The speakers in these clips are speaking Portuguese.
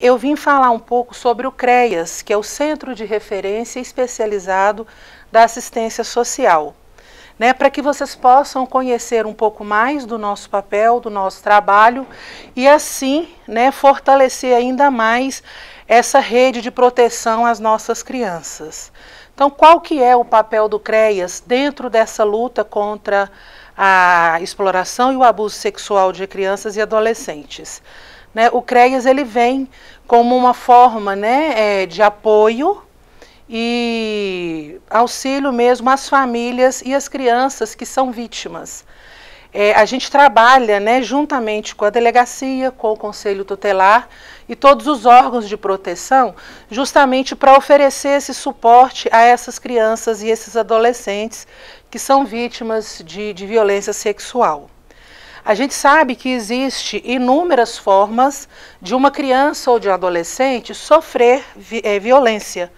Eu vim falar um pouco sobre o CREAS, que é o Centro de Referência Especializado da Assistência Social. Né, para que vocês possam conhecer um pouco mais do nosso papel, do nosso trabalho e assim né, fortalecer ainda mais essa rede de proteção às nossas crianças. Então, qual que é o papel do CREAS dentro dessa luta contra a exploração e o abuso sexual de crianças e adolescentes? Né? O CREAS ele vem como uma forma né, é, de apoio e auxílio mesmo às famílias e às crianças que são vítimas. É, a gente trabalha né, juntamente com a delegacia, com o Conselho Tutelar e todos os órgãos de proteção, justamente para oferecer esse suporte a essas crianças e esses adolescentes que são vítimas de, de violência sexual. A gente sabe que existe inúmeras formas de uma criança ou de um adolescente sofrer vi é, violência.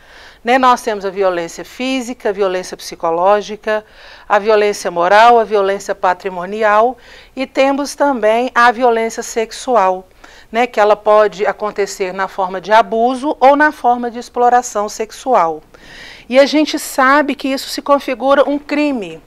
Né? Nós temos a violência física, a violência psicológica, a violência moral, a violência patrimonial e temos também a violência sexual, né? que ela pode acontecer na forma de abuso ou na forma de exploração sexual. E a gente sabe que isso se configura um crime.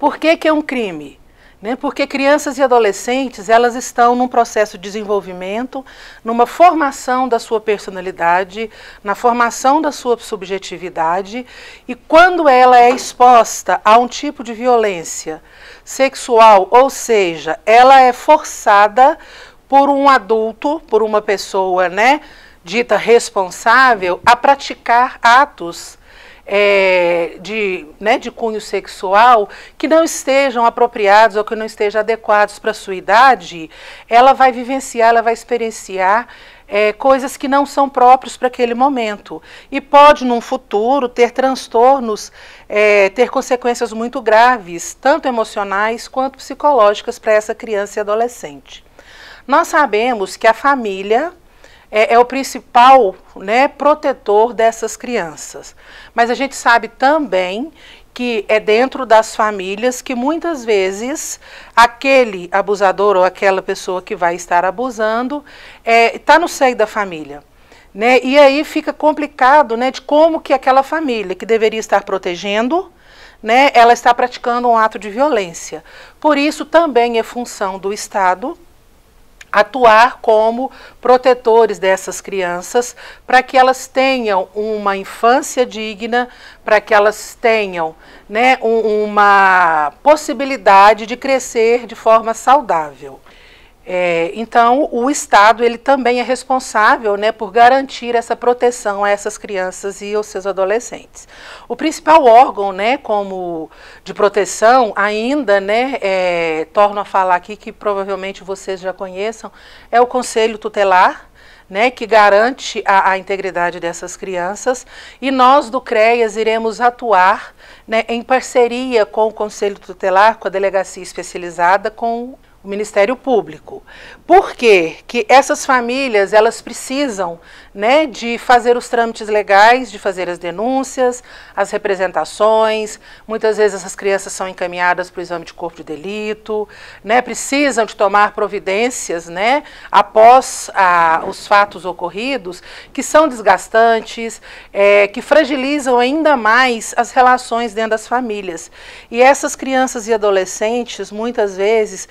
Por que, que é um crime? Né? Porque crianças e adolescentes elas estão num processo de desenvolvimento, numa formação da sua personalidade, na formação da sua subjetividade, e quando ela é exposta a um tipo de violência sexual, ou seja, ela é forçada por um adulto, por uma pessoa, né, dita responsável, a praticar atos é, de, né, de cunho sexual que não estejam apropriados ou que não estejam adequados para a sua idade, ela vai vivenciar, ela vai experienciar é, coisas que não são próprios para aquele momento. E pode, num futuro, ter transtornos, é, ter consequências muito graves, tanto emocionais quanto psicológicas para essa criança e adolescente. Nós sabemos que a família é, é, o principal né, protetor dessas crianças. Mas a gente sabe também que é dentro das famílias que muitas vezes aquele abusador ou aquela pessoa que vai estar abusando está é, tá no seio da família. Né? E aí fica complicado né, de como que aquela família que deveria estar protegendo, né, ela está praticando um ato de violência. Por isso também é função do Estado atuar como protetores dessas crianças para que elas tenham uma infância digna, para que elas tenham né, um, uma possibilidade de crescer de forma saudável. É, então, o Estado ele também é responsável né, por garantir essa proteção a essas crianças e aos seus adolescentes. O principal órgão né, como de proteção, ainda, né, é, torno a falar aqui que provavelmente vocês já conheçam, é o Conselho Tutelar, né, que garante a, a, integridade dessas crianças, e nós do CREAS iremos atuar né, em parceria com o Conselho Tutelar, com a Delegacia Especializada, com Ministério Público. Por quê? Que essas famílias, elas precisam né, de fazer os trâmites legais, de fazer as denúncias, as representações. Muitas vezes essas crianças são encaminhadas para o exame de corpo de delito, né, precisam de tomar providências né, após a, os fatos ocorridos, que são desgastantes, é, que fragilizam ainda mais as relações dentro das famílias. E essas crianças e adolescentes, muitas vezes,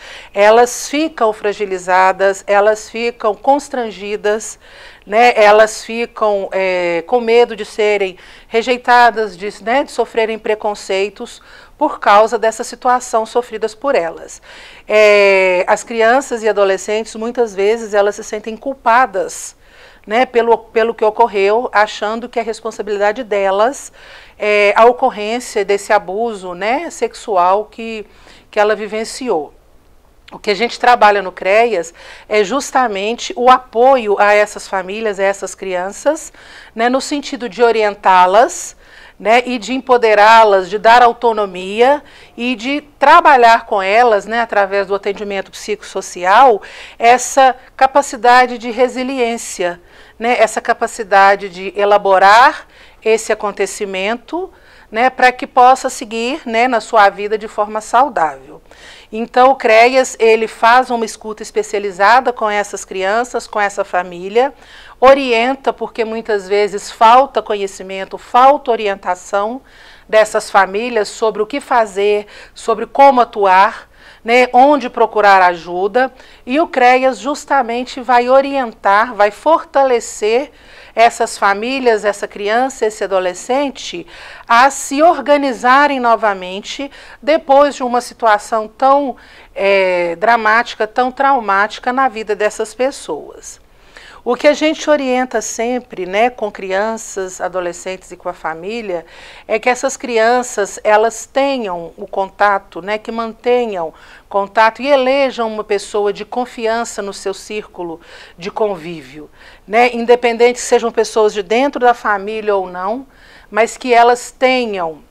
elas ficam fragilizadas, elas ficam constrangidas, né, elas ficam é, com medo de serem rejeitadas, de, né, de sofrerem preconceitos por causa dessa situação sofridas por elas. É, as crianças e adolescentes, muitas vezes, elas se sentem culpadas né, pelo, pelo que ocorreu, achando que é responsabilidade delas é, a ocorrência desse abuso né, sexual que, que ela vivenciou. O que a gente trabalha no CREAS é justamente o apoio a essas famílias, a essas crianças, né, no sentido de orientá-las né, e de empoderá-las, de dar autonomia e de trabalhar com elas, né, através do atendimento psicossocial, essa capacidade de resiliência, né, essa capacidade de elaborar esse acontecimento né, para que possa seguir né, na sua vida de forma saudável. Então o CREAS, ele faz uma escuta especializada com essas crianças, com essa família, orienta porque muitas vezes falta conhecimento, falta orientação dessas famílias sobre o que fazer, sobre como atuar, né, onde procurar ajuda, e o CREAS justamente vai orientar, vai fortalecer essas famílias, essa criança, esse adolescente, a se organizarem novamente depois de uma situação tão é, dramática, tão traumática na vida dessas pessoas. O que a gente orienta sempre, né, com crianças, adolescentes e com a família, é que essas crianças elas tenham o contato, né, que mantenham contato e elejam uma pessoa de confiança no seu círculo de convívio, né, independente se sejam pessoas de dentro da família ou não, mas que elas tenham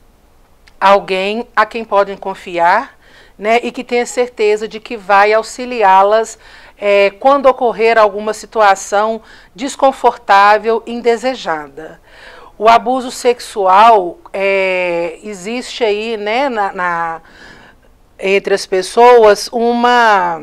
alguém a quem podem confiar, né, e que tenha certeza de que vai auxiliá-las é, quando ocorrer alguma situação desconfortável, indesejada. O abuso sexual é, existe aí, né, na, na, entre as pessoas, uma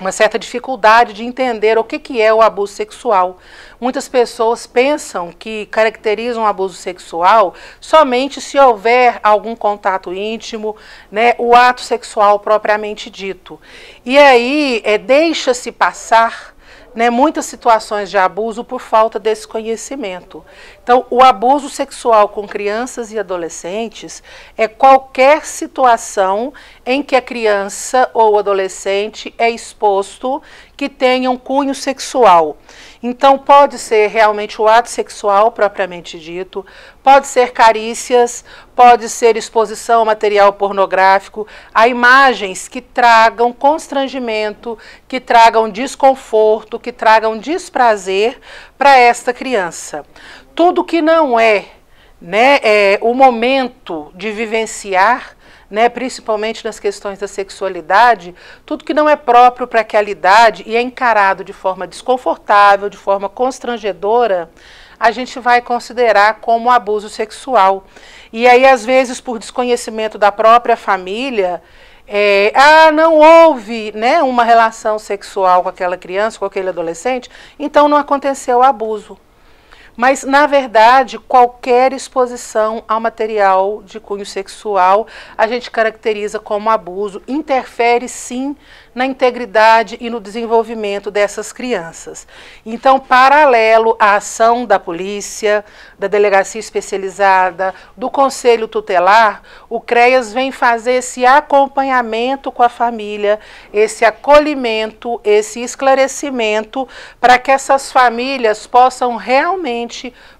uma certa dificuldade de entender o que, que é o abuso sexual. Muitas pessoas pensam que caracterizam o abuso sexual somente se houver algum contato íntimo, né, o ato sexual propriamente dito. E aí é, deixa-se passar né, muitas situações de abuso por falta desse conhecimento. Então, o abuso sexual com crianças e adolescentes é qualquer situação em que a criança ou adolescente é exposto que tenha um cunho sexual. Então, pode ser realmente o ato sexual propriamente dito, pode ser carícias, pode ser exposição a material pornográfico, a imagens que tragam constrangimento, que tragam desconforto, que tragam desprazer para esta criança. Tudo que não é, né, é o momento de vivenciar né, principalmente nas questões da sexualidade, tudo que não é próprio para aquela idade e é encarado de forma desconfortável, de forma constrangedora, a gente vai considerar como abuso sexual. E aí, às vezes, por desconhecimento da própria família, é, ah, não houve né, uma relação sexual com aquela criança, com aquele adolescente, então não aconteceu o abuso. Mas, na verdade, qualquer exposição ao material de cunho sexual a gente caracteriza como abuso, interfere sim na integridade e no desenvolvimento dessas crianças. Então, paralelo à ação da polícia, da delegacia especializada, do conselho tutelar, o CREAS vem fazer esse acompanhamento com a família, esse acolhimento, esse esclarecimento, para que essas famílias possam realmente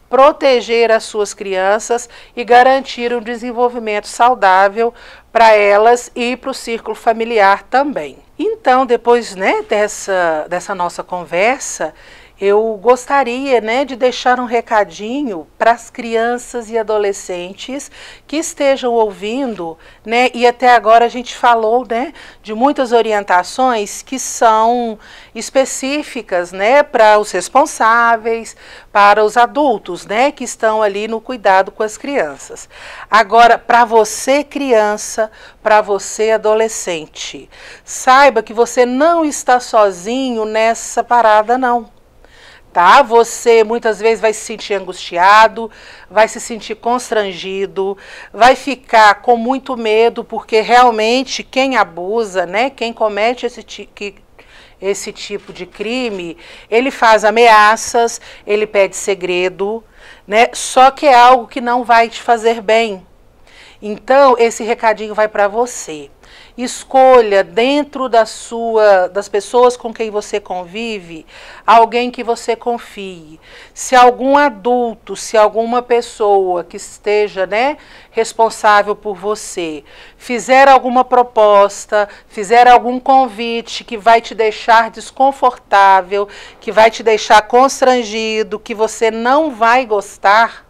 proteger as suas crianças e garantir um desenvolvimento saudável para elas e para o círculo familiar também. Então, depois né, dessa, dessa nossa conversa, eu gostaria né, de deixar um recadinho para as crianças e adolescentes que estejam ouvindo, né, e até agora a gente falou né, de muitas orientações que são específicas né, para os responsáveis, para os adultos né, que estão ali no cuidado com as crianças. Agora, para você, criança, para você, adolescente, saiba que você não está sozinho nessa parada, não tá? Você muitas vezes vai se sentir angustiado, vai se sentir constrangido, vai ficar com muito medo, porque realmente quem abusa, né, quem comete esse, que, esse tipo de crime, ele faz ameaças, ele pede segredo, né? Só que é algo que não vai te fazer bem. Então, esse recadinho vai para você. Escolha dentro da sua, das pessoas com quem você convive, alguém que você confie. Se algum adulto, se alguma pessoa que esteja, né, responsável por você, fizer alguma proposta, fizer algum convite que vai te deixar desconfortável, que vai te deixar constrangido, que você não vai gostar,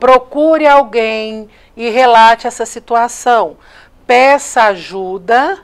procure alguém e relate essa situação peça ajuda,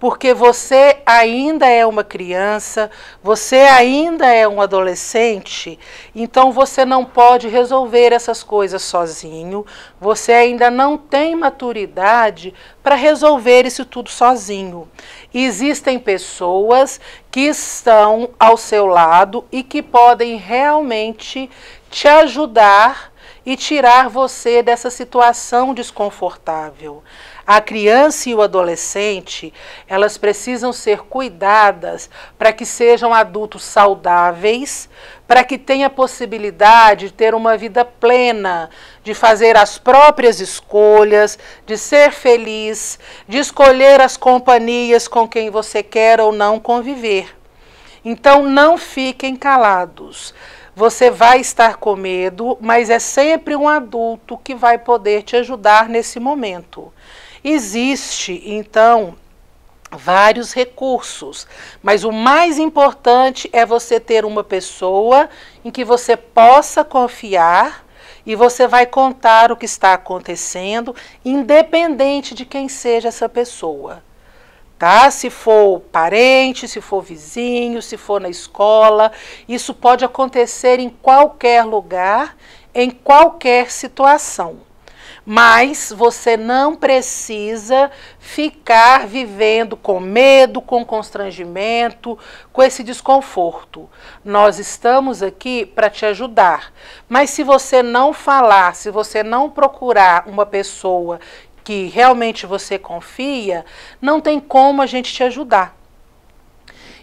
porque você ainda é uma criança, você ainda é um adolescente, então você não pode resolver essas coisas sozinho, você ainda não tem maturidade para resolver isso tudo sozinho. Existem pessoas que estão ao seu lado e que podem realmente te ajudar e tirar você dessa situação desconfortável. A criança e o adolescente, elas precisam ser cuidadas para que sejam adultos saudáveis, para que tenha possibilidade de ter uma vida plena, de fazer as próprias escolhas, de ser feliz, de escolher as companhias com quem você quer ou não conviver. Então não fiquem calados. Você vai estar com medo, mas é sempre um adulto que vai poder te ajudar nesse momento. Existe, então, vários recursos, mas o mais importante é você ter uma pessoa em que você possa confiar e você vai contar o que está acontecendo, independente de quem seja essa pessoa tá? Se for parente, se for vizinho, se for na escola, isso pode acontecer em qualquer lugar, em qualquer situação. Mas você não precisa ficar vivendo com medo, com constrangimento, com esse desconforto. Nós estamos aqui para te ajudar. Mas se você não falar, se você não procurar uma pessoa que realmente você confia, não tem como a gente te ajudar.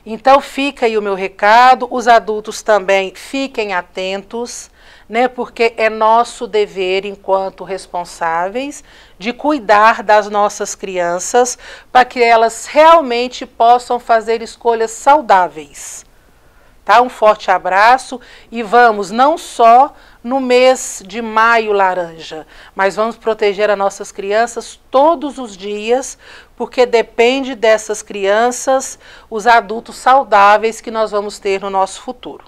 Então fica aí o meu recado, os adultos também fiquem atentos, né, porque é nosso dever enquanto responsáveis de cuidar das nossas crianças para que elas realmente possam fazer escolhas saudáveis. Tá? Um forte abraço e vamos não só no mês de maio laranja, mas vamos proteger as nossas crianças todos os dias, porque depende dessas crianças os adultos saudáveis que nós vamos ter no nosso futuro.